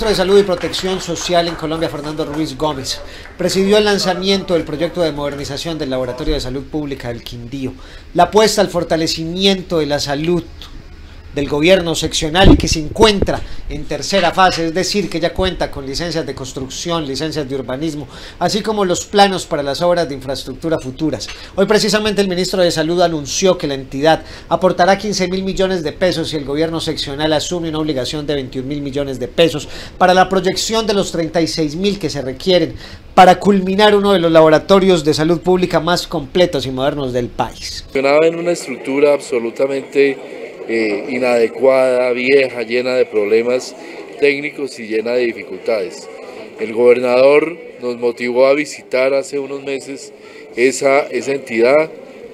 ministro de Salud y Protección Social en Colombia, Fernando Ruiz Gómez, presidió el lanzamiento del proyecto de modernización del Laboratorio de Salud Pública del Quindío, la apuesta al fortalecimiento de la salud del gobierno seccional y que se encuentra en tercera fase, es decir, que ya cuenta con licencias de construcción, licencias de urbanismo, así como los planos para las obras de infraestructura futuras. Hoy precisamente el ministro de Salud anunció que la entidad aportará 15 mil millones de pesos y el gobierno seccional asume una obligación de 21 mil millones de pesos para la proyección de los 36 mil que se requieren para culminar uno de los laboratorios de salud pública más completos y modernos del país. En una estructura absolutamente eh, inadecuada, vieja, llena de problemas técnicos y llena de dificultades. El gobernador nos motivó a visitar hace unos meses esa, esa entidad,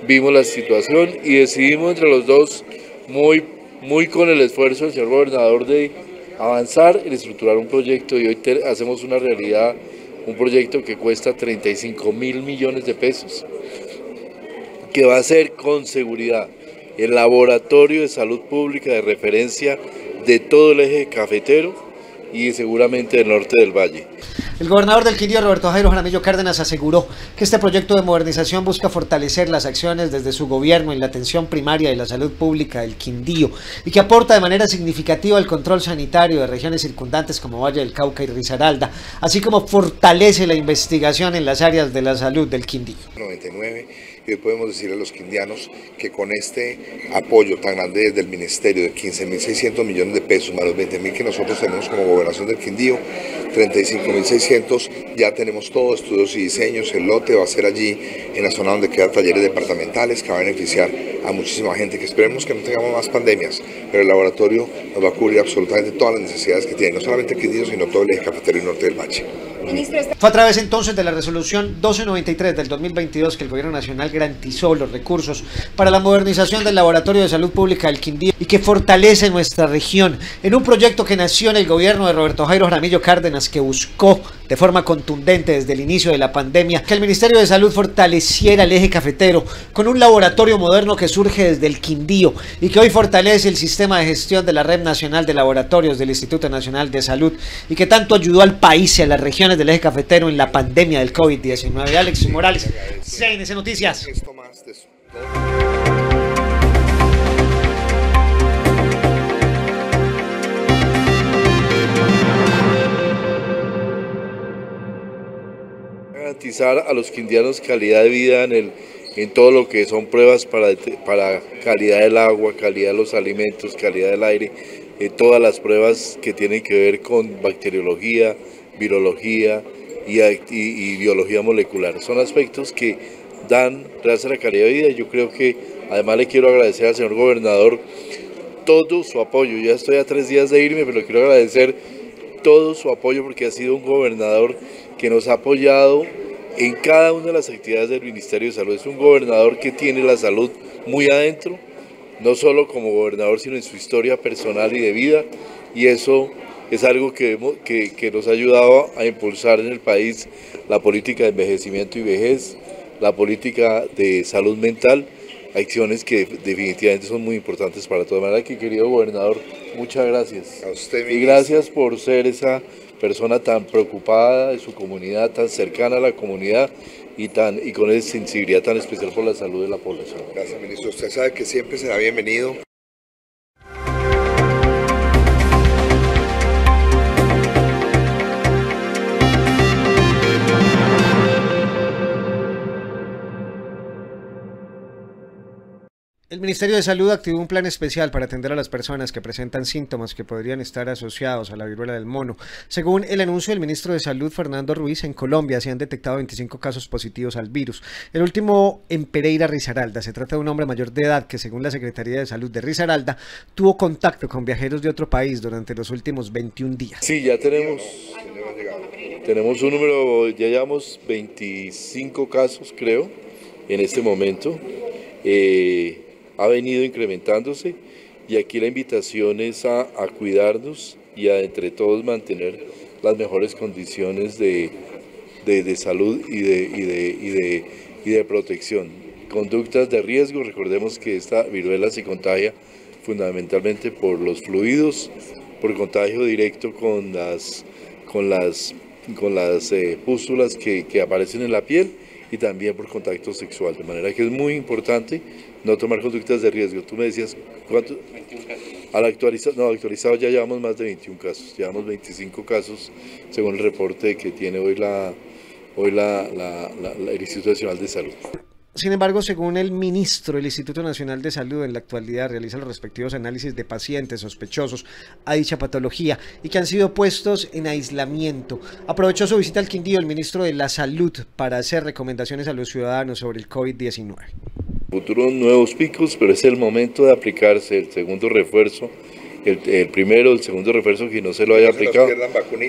vimos la situación y decidimos entre los dos, muy, muy con el esfuerzo del señor gobernador, de avanzar en estructurar un proyecto y hoy hacemos una realidad, un proyecto que cuesta 35 mil millones de pesos, que va a ser con seguridad el laboratorio de salud pública de referencia de todo el eje cafetero y seguramente del norte del valle. El gobernador del Quindío, Roberto Jairo Jaramillo Cárdenas, aseguró que este proyecto de modernización busca fortalecer las acciones desde su gobierno en la atención primaria de la salud pública del Quindío y que aporta de manera significativa al control sanitario de regiones circundantes como Valle del Cauca y Risaralda, así como fortalece la investigación en las áreas de la salud del Quindío. 99 y hoy podemos decir a los quindianos que con este apoyo tan grande desde el Ministerio de 15.600 millones de pesos, más los 20.000 que nosotros tenemos como gobernación del Quindío, 35.600, ya tenemos todo, estudios y diseños, el lote va a ser allí en la zona donde quedan talleres departamentales que va a beneficiar a muchísima gente, que esperemos que no tengamos más pandemias, pero el laboratorio nos va a cubrir absolutamente todas las necesidades que tiene, no solamente el Quindío, sino todo el eje cafetero y norte del Valle. Fue a través entonces de la resolución 1293 del 2022 que el Gobierno Nacional garantizó los recursos para la modernización del Laboratorio de Salud Pública del Quindío y que fortalece nuestra región. En un proyecto que nació en el gobierno de Roberto Jairo Jaramillo Cárdenas que buscó de forma contundente desde el inicio de la pandemia que el Ministerio de Salud fortaleciera el eje cafetero con un laboratorio moderno que surge desde el Quindío y que hoy fortalece el sistema de gestión de la Red Nacional de Laboratorios del Instituto Nacional de Salud y que tanto ayudó al país y a las regiones del eje cafetero en la pandemia del COVID-19. Alex Morales, CNC Noticias. garantizar a los quindianos calidad de vida en, el, en todo lo que son pruebas para, para calidad del agua, calidad de los alimentos, calidad del aire, eh, todas las pruebas que tienen que ver con bacteriología, virología y, biología molecular. Son aspectos que dan gracias a la calidad de vida. Yo creo que además le quiero agradecer al señor gobernador todo su apoyo. Ya estoy a tres días de irme, pero quiero agradecer todo su apoyo porque ha sido un gobernador que nos ha apoyado en cada una de las actividades del Ministerio de Salud. Es un gobernador que tiene la salud muy adentro, no solo como gobernador, sino en su historia personal y de vida, y eso es algo que, que, nos ha ayudado a impulsar en el país la política de envejecimiento y vejez, la política de salud mental, acciones que definitivamente son muy importantes para toda manera que querido gobernador, muchas gracias. A usted, y gracias por ser esa persona tan preocupada de su comunidad, tan cercana a la comunidad y, tan, y con esa sensibilidad tan especial por la salud de la población. Gracias, ministro. Usted sabe que siempre será bienvenido. El Ministerio de Salud activó un plan especial para atender a las personas que presentan síntomas que podrían estar asociados a la viruela del mono. Según el anuncio del ministro de Salud, Fernando Ruiz, en Colombia se han detectado 25 casos positivos al virus. El último en Pereira Risaralda. Se trata de un hombre mayor de edad que, según la Secretaría de Salud de Risaralda, tuvo contacto con viajeros de otro país durante los últimos 21 días. Sí, ya tenemos, tenemos un número, ya llevamos 25 casos, creo, en este momento. Eh, ha venido incrementándose y aquí la invitación es a, cuidarnos y a entre todos mantener las mejores condiciones de, salud y de, y de protección. Conductas de riesgo, recordemos que esta viruela se contagia fundamentalmente por los fluidos por contagio directo con las, con las, con las eh, pústulas que, que aparecen en la piel y también por contacto sexual. De manera que es muy importante no tomar conductas de riesgo. Tú me decías, ¿cuánto? 21 casos. Al actualizado, no, actualizado ya llevamos más de 21 casos, llevamos 25 casos según el reporte que tiene hoy la, hoy la, la, la, el Instituto Nacional de Salud. Sin embargo, según el ministro, el Instituto Nacional de Salud en la actualidad realiza los respectivos análisis de pacientes sospechosos a dicha patología y que han sido puestos en aislamiento. Aprovechó su visita al Quindío el ministro de la Salud para hacer recomendaciones a los ciudadanos sobre el COVID-19. Futuros nuevos picos, pero es el momento de aplicarse el segundo refuerzo el, el, primero, el segundo refuerzo que no se lo haya que aplicado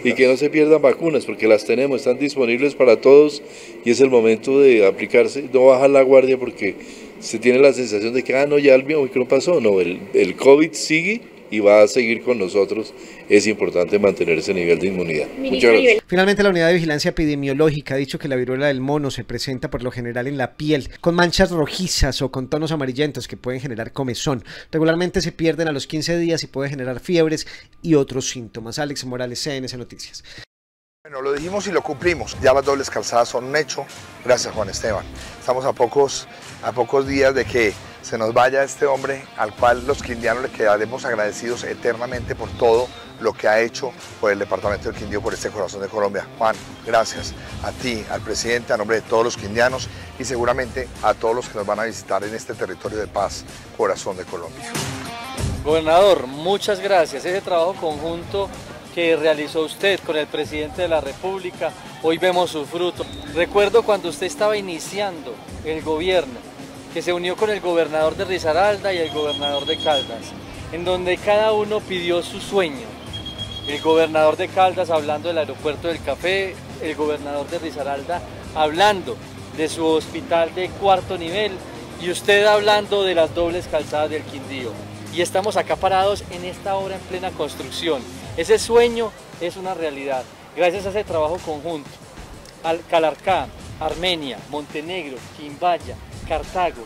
y que no se pierdan vacunas porque las tenemos, están disponibles para todos y es el momento de aplicarse, no bajar la guardia porque se tiene la sensación de que, ah, no, ya el no pasó, no, el, el COVID sigue y va a seguir con nosotros, es importante mantener ese nivel de inmunidad. Muchas gracias. Finalmente, la Unidad de Vigilancia Epidemiológica ha dicho que la viruela del mono se presenta por lo general en la piel, con manchas rojizas o con tonos amarillentos que pueden generar comezón. Regularmente se pierden a los 15 días y puede generar fiebres y otros síntomas. Alex Morales, CNS Noticias. Bueno, lo dijimos y lo cumplimos. Ya las dobles calzadas son un hecho. Gracias, Juan Esteban. Estamos a pocos, a pocos días de que se nos vaya este hombre al cual los quindianos le quedaremos agradecidos eternamente por todo lo que ha hecho por el departamento del Quindío, por este corazón de Colombia. Juan, gracias a ti, al presidente, a nombre de todos los quindianos y seguramente a todos los que nos van a visitar en este territorio de paz, corazón de Colombia. Gobernador, muchas gracias. Ese trabajo conjunto que realizó usted con el presidente de la República, hoy vemos su fruto. Recuerdo cuando usted estaba iniciando el gobierno, que se unió con el gobernador de Risaralda y el gobernador de Caldas, en donde cada uno pidió su sueño. El gobernador de Caldas hablando del aeropuerto del café, el gobernador de Risaralda hablando de su hospital de cuarto nivel y usted hablando de las dobles calzadas del Quindío. Y estamos acá parados en esta obra en plena construcción. Ese sueño es una realidad. Gracias a ese trabajo conjunto. Al Calarcá, Armenia, Montenegro, Quimbaya, Cartago,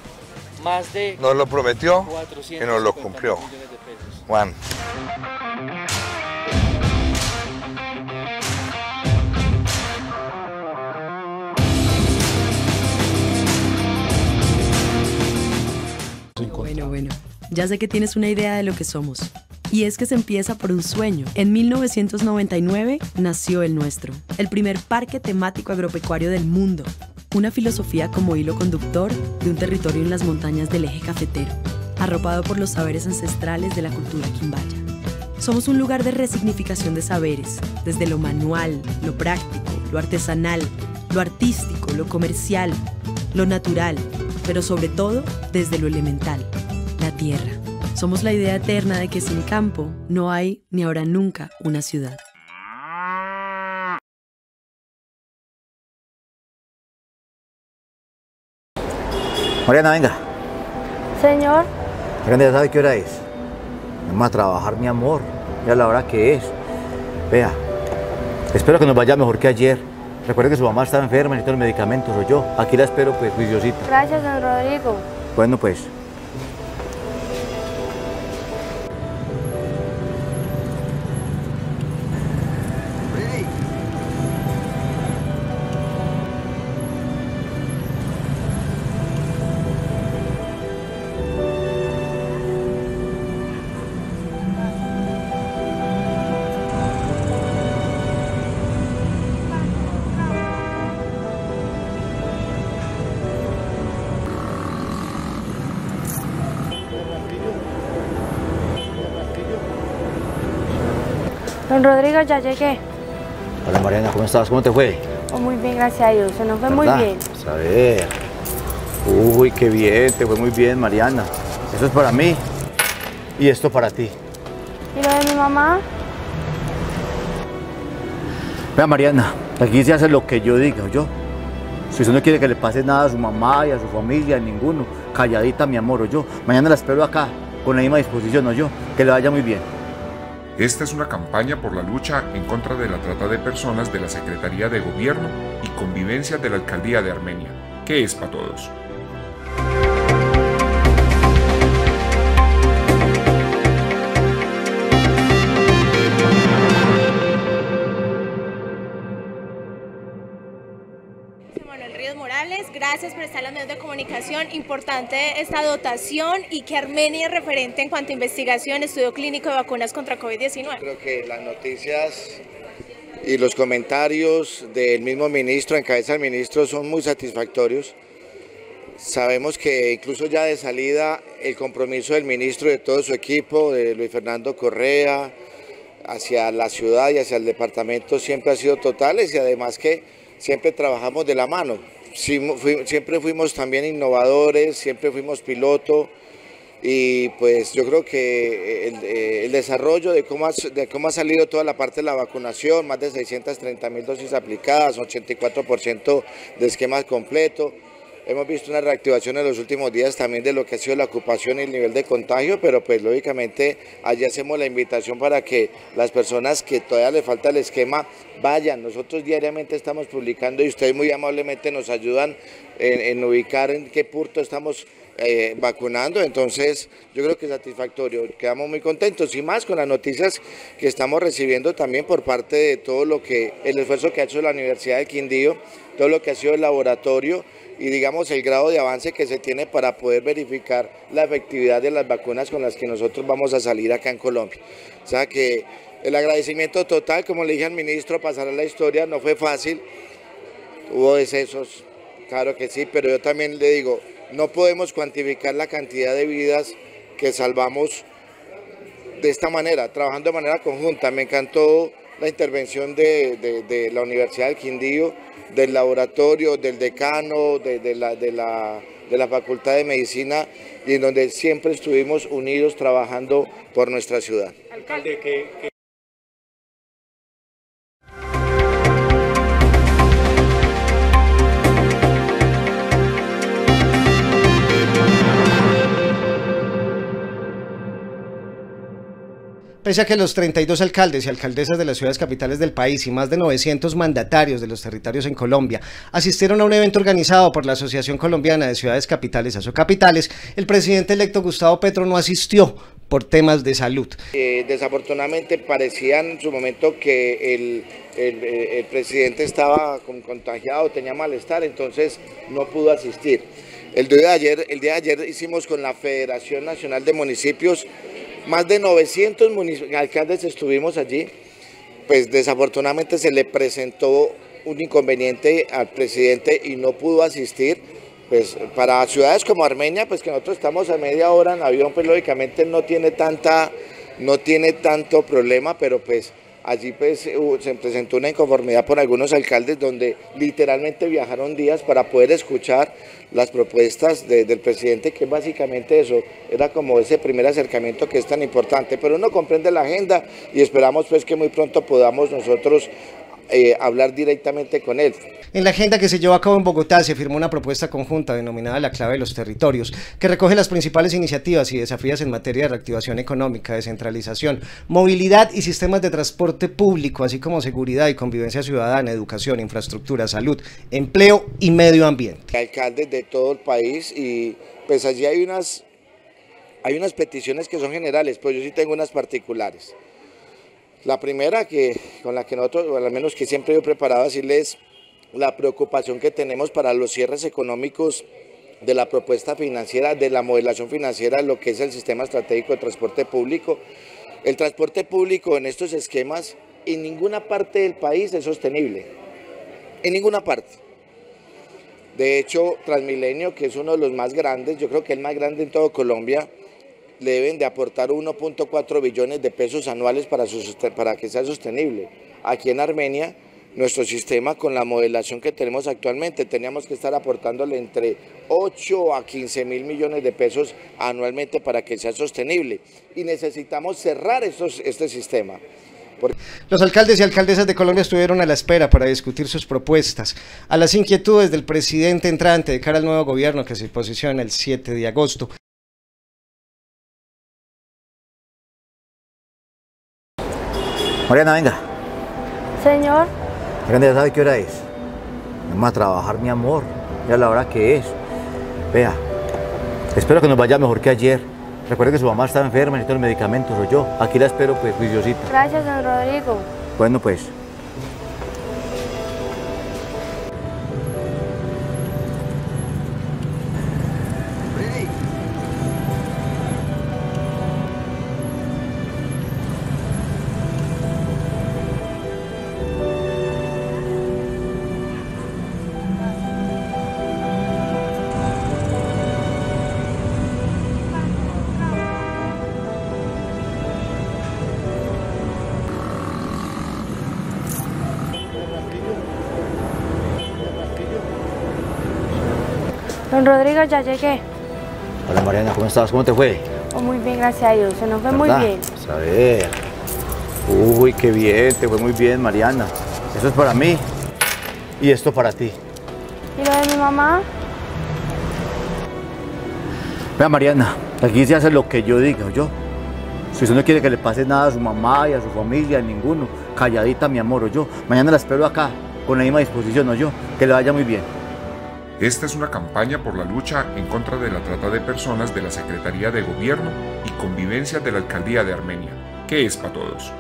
más de... Nos lo prometió y nos lo cumplió. Juan. Bueno, bueno, ya sé que tienes una idea de lo que somos. Y es que se empieza por un sueño. En 1999 nació el nuestro, el primer parque temático agropecuario del mundo. Una filosofía como hilo conductor de un territorio en las montañas del eje cafetero, arropado por los saberes ancestrales de la cultura quimbaya. Somos un lugar de resignificación de saberes, desde lo manual, lo práctico, lo artesanal, lo artístico, lo comercial, lo natural, pero sobre todo desde lo elemental, la tierra. Somos la idea eterna de que sin campo no hay ni habrá nunca una ciudad. Mariana, venga. Señor, Mariana, ya sabe qué hora es. Vamos a trabajar, mi amor. Ya la hora que es. Vea, espero que nos vaya mejor que ayer. Recuerde que su mamá está enferma, necesita los medicamentos, o yo. Aquí la espero, pues, juiciosita. gracias, don Rodrigo. Bueno, pues. Ya llegué. Hola, Mariana, ¿cómo estás? ¿Cómo te fue? Oh, muy bien, gracias a Dios. Se nos fue muy bien. Vamos a ver. Uy, qué bien, te fue muy bien, Mariana. Eso es para mí y esto para ti. ¿Y lo de mi mamá? Vea, Mariana, aquí se hace lo que yo diga, yo. Si usted no quiere que le pase nada a su mamá y a su familia, a ninguno, calladita, mi amor, o yo. Mañana la espero acá, con la misma disposición, o yo. Que le vaya muy bien. Esta es una campaña por la lucha en contra de la trata de personas de la Secretaría de Gobierno y Convivencia de la Alcaldía de Armenia, que es para todos. Gracias por estar en los medios de comunicación. Importante esta dotación y que Armenia es referente en cuanto a investigación, estudio clínico de vacunas contra COVID-19. Creo que las noticias y los comentarios del mismo ministro, en cabeza del ministro, son muy satisfactorios. Sabemos que incluso ya de salida el compromiso del ministro y de todo su equipo, de Luis Fernando Correa, hacia la ciudad y hacia el departamento siempre ha sido totales y además que siempre trabajamos de la mano. Siempre fuimos también innovadores, siempre fuimos piloto y pues yo creo que el, eh, desarrollo de cómo, ha, de cómo ha salido toda la parte de la vacunación, más de 630 mil dosis aplicadas, 84% de esquema completo, Hemos visto una reactivación en los últimos días también de lo que ha sido la ocupación y el nivel de contagio, pero pues lógicamente allí hacemos la invitación para que las personas que todavía les falta el esquema vayan. Nosotros diariamente estamos publicando y ustedes muy amablemente nos ayudan en, ubicar en qué punto estamos eh, vacunando, entonces yo creo que es satisfactorio, quedamos muy contentos. Y más con las noticias que estamos recibiendo también por parte de todo lo que, el esfuerzo que ha hecho la Universidad de Quindío, todo lo que ha sido el laboratorio y digamos el grado de avance que se tiene para poder verificar la efectividad de las vacunas con las que nosotros vamos a salir acá en Colombia. O sea que el agradecimiento total, como le dije al ministro, pasar a la historia no fue fácil, hubo decesos, claro que sí, pero yo también le digo, no podemos cuantificar la cantidad de vidas que salvamos de esta manera, trabajando de manera conjunta. Me encantó la intervención de, la Universidad del Quindío, del laboratorio, del decano, de, la, de, la, de la Facultad de Medicina y en donde siempre estuvimos unidos trabajando por nuestra ciudad. Alcalde, ¿qué, Pese a que los 32 alcaldes y alcaldesas de las ciudades capitales del país y más de 900 mandatarios de los territorios en Colombia asistieron a un evento organizado por la Asociación Colombiana de Ciudades Capitales, Capitales, el presidente electo Gustavo Petro no asistió por temas de salud. Eh, desafortunadamente parecía en su momento que el, el presidente estaba contagiado, tenía malestar, entonces no pudo asistir. El día de ayer, el día de ayer hicimos con la Federación Nacional de Municipios más de 900 alcaldes estuvimos allí, pues desafortunadamente se le presentó un inconveniente al presidente y no pudo asistir. Pues para ciudades como Armenia, pues que nosotros estamos a media hora en avión, pues lógicamente no tiene tanta, no tiene tanto problema, pero pues allí pues se presentó una inconformidad por algunos alcaldes donde literalmente viajaron días para poder escuchar las propuestas del presidente, que básicamente eso era como ese primer acercamiento que es tan importante, pero uno comprende la agenda y esperamos pues que muy pronto podamos nosotros eh, hablar directamente con él. En la agenda que se llevó a cabo en Bogotá se firmó una propuesta conjunta denominada La clave de los territorios, que recoge las principales iniciativas y desafíos en materia de reactivación económica, descentralización, movilidad y sistemas de transporte público, así como seguridad y convivencia ciudadana, educación, infraestructura, salud, empleo y medio ambiente. Alcaldes de todo el país y pues allí hay unas, hay unas peticiones que son generales, pues yo sí tengo unas particulares. La primera que, con la que nosotros, al menos que siempre he preparado decirles la preocupación que tenemos para los cierres económicos de la propuesta financiera, de la modelación financiera, lo que es el sistema estratégico de transporte público. El transporte público en estos esquemas en ninguna parte del país es sostenible, en ninguna parte. De hecho, Transmilenio, que es uno de los más grandes, yo creo que el más grande en todo Colombia, le deben de aportar 1.4 billones de pesos anuales para, para que sea sostenible. Aquí en Armenia, nuestro sistema con la modelación que tenemos actualmente, teníamos que estar aportándole entre 8 a 15 mil millones de pesos anualmente para que sea sostenible. Y necesitamos cerrar este sistema. Los alcaldes y alcaldesas de Colombia estuvieron a la espera para discutir sus propuestas, a las inquietudes del presidente entrante de cara al nuevo gobierno que se posiciona el 7 de agosto. Mariana, venga. Señor. Mariana, ya sabe qué hora es. Vamos a trabajar, mi amor. Ya la hora que es. Vea, espero que nos vaya mejor que ayer. Recuerde que su mamá está enferma, necesita los medicamentos, o yo. Aquí la espero, pues, juiciosita. Gracias, don Rodrigo. Bueno, pues. Rodrigo, ya llegué. Hola Mariana, ¿cómo estás? ¿Cómo te fue? Oh, muy bien, gracias a Dios. Se nos fue muy bien. Vamos a ver. Uy, qué bien, te fue muy bien, Mariana. Eso es para mí y esto para ti. ¿Y lo de mi mamá? Vea, Mariana, aquí se hace lo que yo diga, yo. Si usted no quiere que le pase nada a su mamá y a su familia, a ninguno, calladita, mi amor, o yo. Mañana la espero acá, con la misma disposición, o yo. Que le vaya muy bien. Esta es una campaña por la lucha en contra de la trata de personas de la Secretaría de Gobierno y Convivencia de la Alcaldía de Armenia, que es para todos.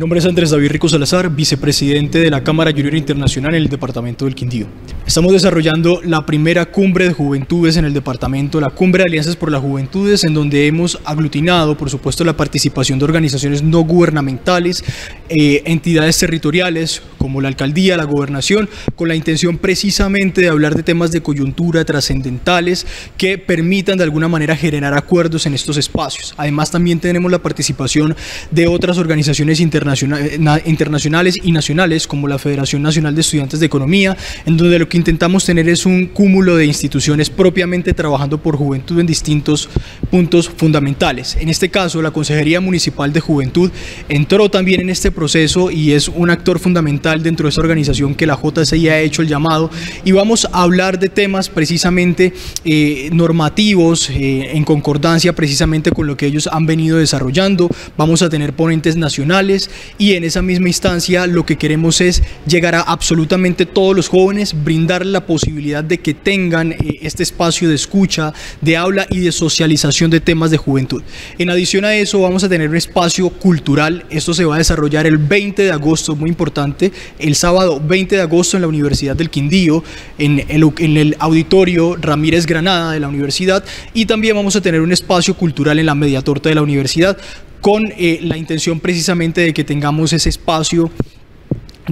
Mi nombre es Andrés David Rico Salazar, vicepresidente de la Cámara Junior Internacional en el Departamento del Quindío. Estamos desarrollando la primera cumbre de juventudes en el departamento, la Cumbre de Alianzas por las Juventudes, en donde hemos aglutinado, por supuesto, la participación de organizaciones no gubernamentales, eh, entidades territoriales como la alcaldía, la gobernación, con la intención precisamente de hablar de temas de coyuntura trascendentales que permitan de alguna manera generar acuerdos en estos espacios. Además, también tenemos la participación de otras organizaciones internacionales internacional- internacionales y nacionales como la Federación Nacional de Estudiantes de Economía, en donde lo que intentamos tener es un cúmulo de instituciones propiamente trabajando por juventud en distintos puntos fundamentales. En este caso, la Consejería Municipal de Juventud entró también en este proceso y es un actor fundamental dentro de esta organización que la JCI ha hecho el llamado y vamos a hablar de temas precisamente eh, normativos eh, en concordancia precisamente con lo que ellos han venido desarrollando. Vamos a tener ponentes nacionales y en esa misma instancia lo que queremos es llegar a absolutamente todos los jóvenes, brindar la posibilidad de que tengan eh, este espacio de escucha, de habla y de socialización de temas de juventud. En adición a eso vamos a tener un espacio cultural, esto se va a desarrollar el 20 de agosto, muy importante, el sábado 20 de agosto en la Universidad del Quindío, en el, en el auditorio Ramírez Granada de la universidad. Y también vamos a tener un espacio cultural en la media torta de la universidad con eh, la intención precisamente de que tengamos ese espacio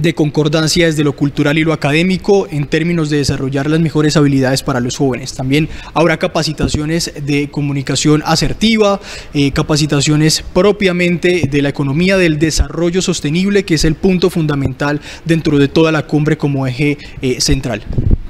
de concordancia desde lo cultural y lo académico en términos de desarrollar las mejores habilidades para los jóvenes. También habrá capacitaciones de comunicación asertiva, eh, capacitaciones propiamente de la economía del desarrollo sostenible, que es el punto fundamental dentro de toda la cumbre como eje eh, central.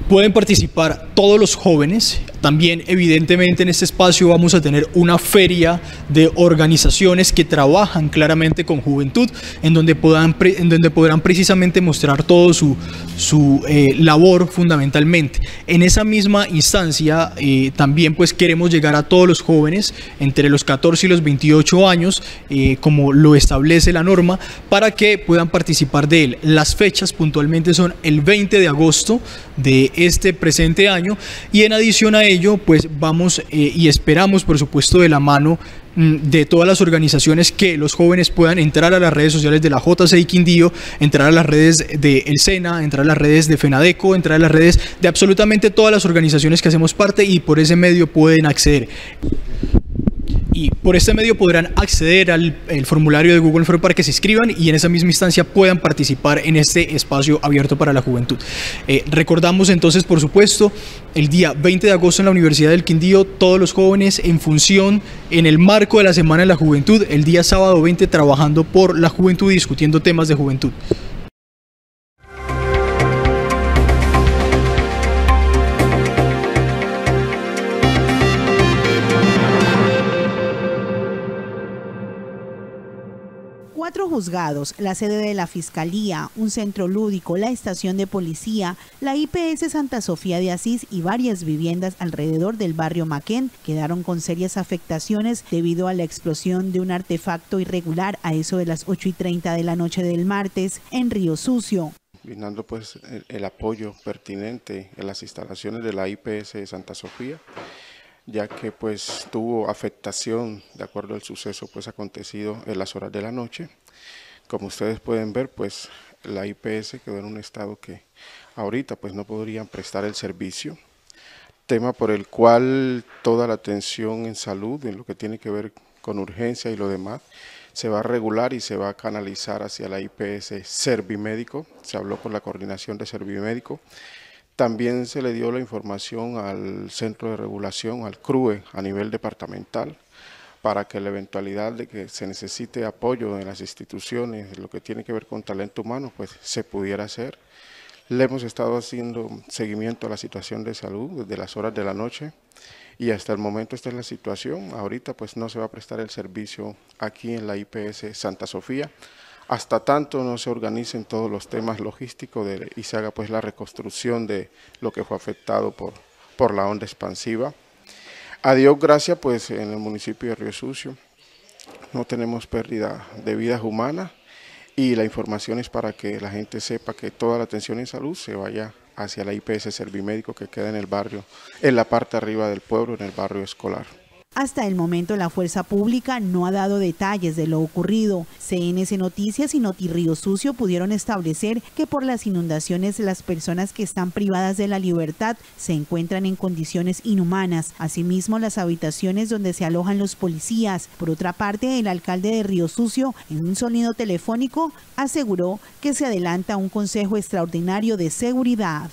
Pueden participar todos los jóvenes. También, evidentemente, en este espacio vamos a tener una feria de organizaciones que trabajan claramente con juventud, en donde, puedan, en donde podrán precisamente mostrar todo su, su eh, labor fundamentalmente. En esa misma instancia, eh, también pues queremos llegar a todos los jóvenes entre los 14 y los 28 años, eh, como lo establece la norma, para que puedan participar de él. Las fechas puntualmente son el 20 de agosto de este presente año y en adición a ello pues vamos eh, y esperamos por supuesto de la mano mm, de todas las organizaciones que los jóvenes puedan entrar a las redes sociales de la JCI Quindío, entrar a las redes de El Sena, entrar a las redes de Fenadeco, entrar a las redes de absolutamente todas las organizaciones que hacemos parte y por ese medio pueden acceder. Y por este medio podrán acceder al formulario de Google Form para que se inscriban y en esa misma instancia puedan participar en este espacio abierto para la juventud. Eh, recordamos entonces, por supuesto, el día 20 de agosto en la Universidad del Quindío, todos los jóvenes en función, en el marco de la Semana de la Juventud, el día sábado 20 trabajando por la juventud y discutiendo temas de juventud. Cuatro juzgados, la sede de la Fiscalía, un centro lúdico, la estación de policía, la IPS Santa Sofía de Asís y varias viviendas alrededor del barrio Maquén quedaron con serias afectaciones debido a la explosión de un artefacto irregular a eso de las 8 y 30 de la noche del martes en Río Sucio. pues el, apoyo pertinente en las instalaciones de la IPS Santa Sofía, ya que pues tuvo afectación de acuerdo al suceso pues acontecido en las horas de la noche. Como ustedes pueden ver, pues la IPS quedó en un estado que ahorita pues no podrían prestar el servicio, tema por el cual toda la atención en salud, en lo que tiene que ver con urgencia y lo demás, se va a regular y se va a canalizar hacia la IPS Servimédico. Se habló con la coordinación de Servimédico, También se le dio la información al Centro de Regulación, al CRUE, a nivel departamental, para que la eventualidad de que se necesite apoyo en las instituciones, lo que tiene que ver con talento humano, pues se pudiera hacer. Le hemos estado haciendo seguimiento a la situación de salud desde las horas de la noche y hasta el momento esta es la situación. Ahorita pues no se va a prestar el servicio aquí en la IPS Santa Sofía hasta tanto no se organicen todos los temas logísticos y se haga pues la reconstrucción de lo que fue afectado por, por la onda expansiva. A Dios gracias pues en el municipio de Río Sucio no tenemos pérdida de vidas humanas y la información es para que la gente sepa que toda la atención en salud se vaya hacia la IPS Servimédico que queda en el barrio, en la parte arriba del pueblo, en el barrio escolar. Hasta el momento la fuerza pública no ha dado detalles de lo ocurrido. CNS Noticias y Noti Río Sucio pudieron establecer que por las inundaciones las personas que están privadas de la libertad se encuentran en condiciones inhumanas. Asimismo, las habitaciones donde se alojan los policías. Por otra parte, el alcalde de Río Sucio, en un sonido telefónico, aseguró que se adelanta un consejo extraordinario de seguridad.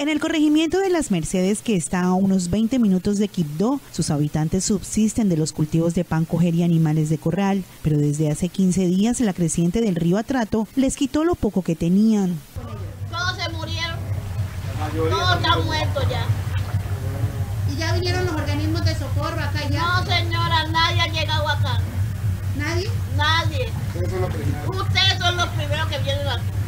En el corregimiento de las Mercedes, que está a unos 20 minutos de Quibdó, sus habitantes subsisten de los cultivos de pan coger y animales de corral, pero desde hace 15 días la creciente del río Atrato les quitó lo poco que tenían. Todos se murieron, todos están muertos ya. ¿Y ya vinieron los organismos de socorro acá ya? No, señora, nadie ha llegado acá. ¿Nadie? Nadie. Ustedes son los primeros. Ustedes son los primeros que vienen aquí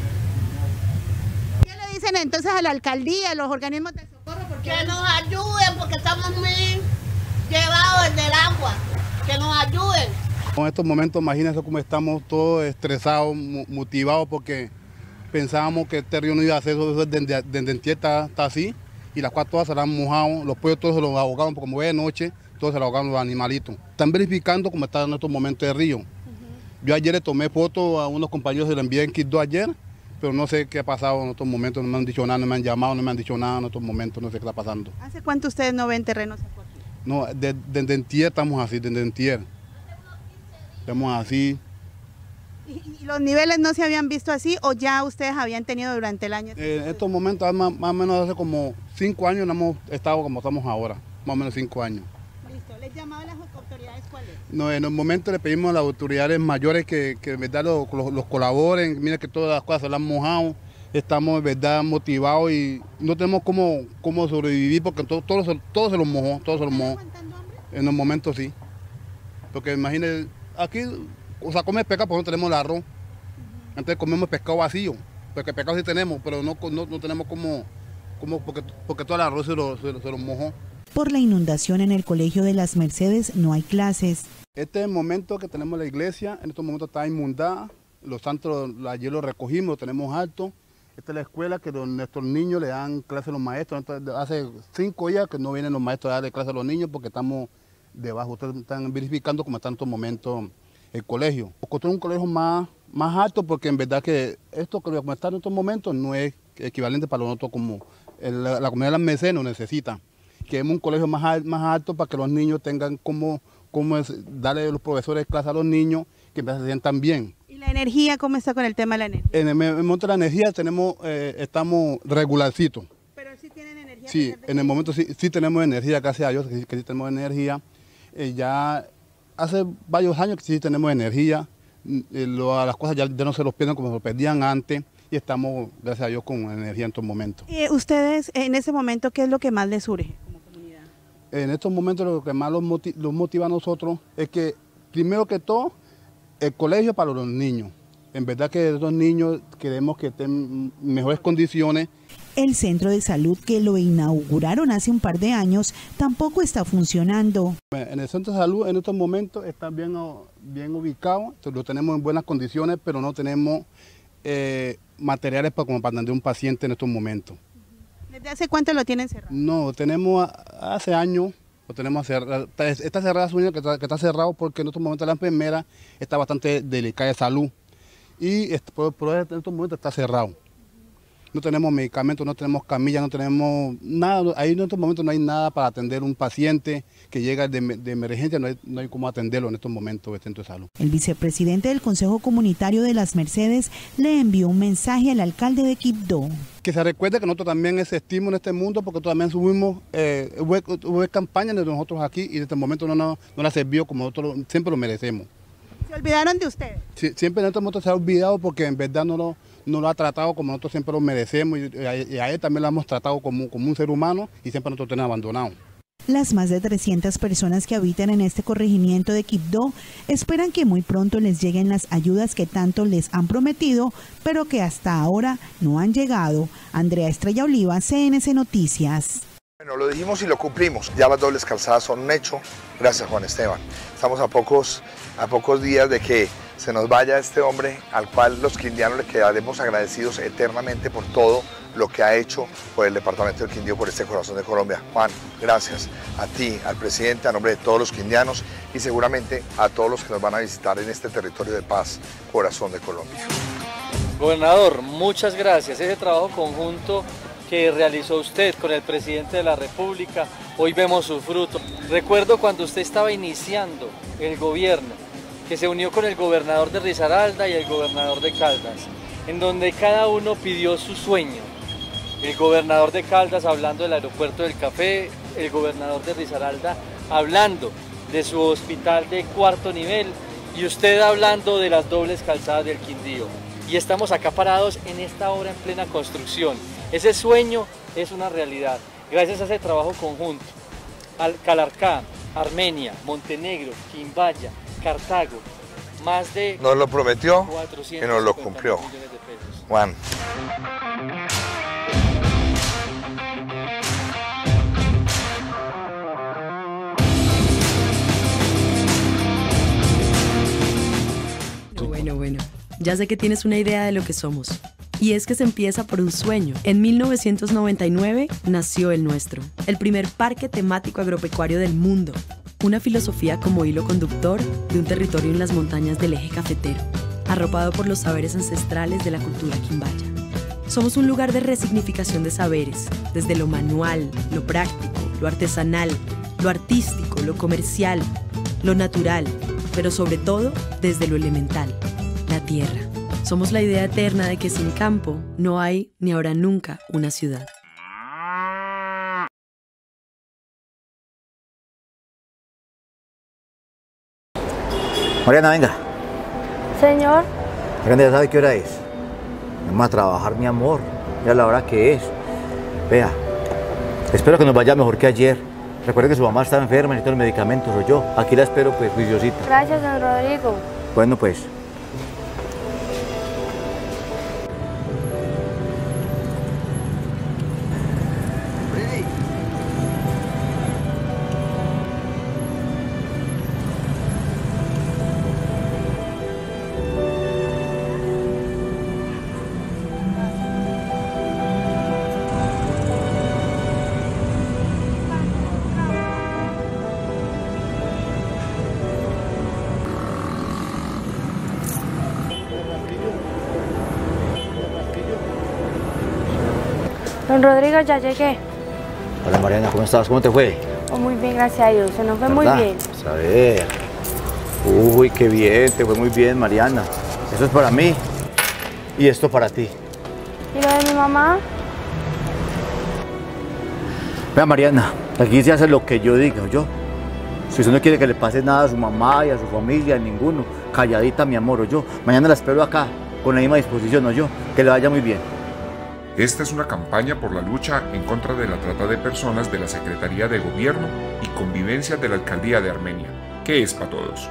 dicen entonces a la alcaldía, a los organismos de socorro? Porque que nos ayuden, porque estamos muy llevados del agua. Que nos ayuden. En estos momentos, imagínense cómo estamos todos estresados, motivados, porque pensábamos que este río no iba a hacer eso desde, desde está, está, así, y las cuatro todas se las han mojado, los pollos todos se los ahogaron, porque como ve de noche, todos se los ahogaron los animalitos. Están verificando cómo está en estos momentos de río. Yo ayer le tomé fotos a unos compañeros, se lo envié en Quito ayer, pero no sé qué ha pasado en estos momentos, no me han dicho nada, no me han llamado, no me han dicho nada en estos momentos, no sé qué está pasando. ¿Hace cuánto ustedes no ven terrenos No, desde de, Entier estamos así, desde Entier. Estamos así. ¿Y, los niveles no se habían visto así o ya ustedes habían tenido durante el año? en estos momentos, más, o menos hace como cinco años no hemos estado como estamos ahora, más o menos cinco años. Listo, ¿les llamaba las autoridades cuáles? No, en el momento le pedimos a las autoridades mayores que, que verdad los, los, colaboren, mira que todas las cosas se las han mojado, estamos en verdad motivados y no tenemos cómo, cómo sobrevivir porque todo, todo, todo se los mojó, todo se los mojó. En el momento sí. Porque imagínense, aquí, o sea, comer pescado porque no tenemos el arroz. Entonces comemos pescado vacío, porque pescado sí tenemos, pero no, no, tenemos como, como porque, porque todo el arroz se lo, se, se lo mojó. Por la inundación en el Colegio de las Mercedes no hay clases. Este es el momento que tenemos la iglesia, en estos momentos está inundada, los santos ayer lo recogimos, lo tenemos alto. Esta es la escuela que nuestros niños le dan clase a los maestros. hace cinco días que no vienen los maestros a darle clase a los niños porque estamos debajo. Ustedes están verificando cómo está en estos momentos el colegio. Construir un colegio más, alto porque en verdad que esto que como está en estos momentos no es equivalente para nosotros como la, comunidad de las Mercedes no necesita queremos un colegio más, más alto para que los niños tengan como, como es, darle a los profesores de clase a los niños que se sientan bien. ¿Y la energía cómo está con el tema de la energía? En el, momento de la energía tenemos, eh, estamos regularcitos. ¿Pero sí tienen energía? Sí, en el momento sí, sí tenemos energía, gracias a Dios que, sí tenemos energía. Eh, ya hace varios años que sí tenemos energía. Mm, eh, las cosas ya, ya, no se los pierden como se los perdían antes y estamos, gracias a Dios, con energía en estos momentos. ¿Y ustedes en ese momento qué es lo que más les surge? En estos momentos lo que más los motiva, a nosotros es que, primero que todo, el colegio para los niños. En verdad que los niños queremos que estén en mejores condiciones. El centro de salud que lo inauguraron hace un par de años tampoco está funcionando. En el centro de salud en estos momentos está bien, bien ubicado, lo tenemos en buenas condiciones, pero no tenemos eh, materiales para, como para atender un paciente en estos momentos. ¿Desde hace cuánto lo tienen cerrado? No, tenemos hace años, lo tenemos cerrado. Está cerrada que está, que está cerrado porque en estos momentos la enfermera está bastante delicada de salud y por, en estos momentos está cerrado. No tenemos medicamentos, no tenemos camilla, no tenemos nada. Ahí en estos momentos no hay nada para atender un paciente que llega de, de emergencia, no hay, no hay cómo atenderlo en estos momentos el centro de salud. El vicepresidente del Consejo Comunitario de las Mercedes le envió un mensaje al alcalde de Quibdó. Que se recuerde que nosotros también existimos en este mundo porque también subimos, eh, hubo, hubo campañas de nosotros aquí y en este momento no, no, no la sirvió como nosotros siempre lo merecemos. ¿Se olvidaron de ustedes? Sí, siempre en este momento se ha olvidado porque en verdad no lo, no lo ha tratado como nosotros siempre lo merecemos y, y, a, y a, él también lo hemos tratado como, como un ser humano y siempre nosotros tenemos abandonado. Las más de 300 personas que habitan en este corregimiento de Quibdó esperan que muy pronto les lleguen las ayudas que tanto les han prometido, pero que hasta ahora no han llegado. Andrea Estrella Oliva, CNC Noticias. Bueno, lo dijimos y lo cumplimos. Ya las dobles calzadas son un hecho. Gracias, Juan Esteban. Estamos a pocos, a pocos días de que se nos vaya este hombre al cual los quindianos le quedaremos agradecidos eternamente por todo lo que ha hecho por el departamento del Quindío, por este corazón de Colombia. Juan, gracias a ti, al presidente, a nombre de todos los quindianos y seguramente a todos los que nos van a visitar en este territorio de paz, corazón de Colombia. Gobernador, muchas gracias. Ese trabajo conjunto que realizó usted con el presidente de la República, hoy vemos su fruto. Recuerdo cuando usted estaba iniciando el gobierno, que se unió con el gobernador de Risaralda y el gobernador de Caldas, en donde cada uno pidió su sueño. El gobernador de Caldas hablando del aeropuerto del café, el gobernador de Risaralda hablando de su hospital de cuarto nivel y usted hablando de las dobles calzadas del Quindío. Y estamos acá parados en esta obra en plena construcción. Ese sueño es una realidad. Gracias a ese trabajo conjunto. Al Calarcá, Armenia, Montenegro, Quimbaya, Cartago, más de... Nos lo prometió y nos lo cumplió. Juan. Bueno, bueno. Ya sé que tienes una idea de lo que somos. Y es que se empieza por un sueño. En 1999 nació el nuestro, el primer parque temático agropecuario del mundo. Una filosofía como hilo conductor de un territorio en las montañas del eje cafetero, arropado por los saberes ancestrales de la cultura quimbaya. Somos un lugar de resignificación de saberes, desde lo manual, lo práctico, lo artesanal, lo artístico, lo comercial, lo natural, pero sobre todo desde lo elemental, la tierra. Somos la idea eterna de que sin campo no hay ni habrá nunca una ciudad. Mariana, venga. Señor, Mariana, ya sabe qué hora es. Vamos a trabajar, mi amor. Ya la hora que es. Vea, espero que nos vaya mejor que ayer. Recuerde que su mamá está enferma, necesita los medicamentos, o yo. Aquí la espero, pues, juiciosita. gracias, don Rodrigo. Bueno, pues. Don Rodrigo, ya llegué. Hola, Mariana, ¿cómo estás? ¿Cómo te fue? Oh, muy bien, gracias a Dios. Se nos fue muy bien. Pues a ver. Uy, qué bien, te fue muy bien, Mariana. Eso es para mí y esto para ti. ¿Y lo de mi mamá? Vea, Mariana, aquí se hace lo que yo diga, yo. Si usted no quiere que le pase nada a su mamá y a su familia, a ninguno, calladita, mi amor, o yo. Mañana la espero acá, con la misma disposición, o yo. Que le vaya muy bien. Esta es una campaña por la lucha en contra de la trata de personas de la Secretaría de Gobierno y Convivencia de la Alcaldía de Armenia, que es para todos.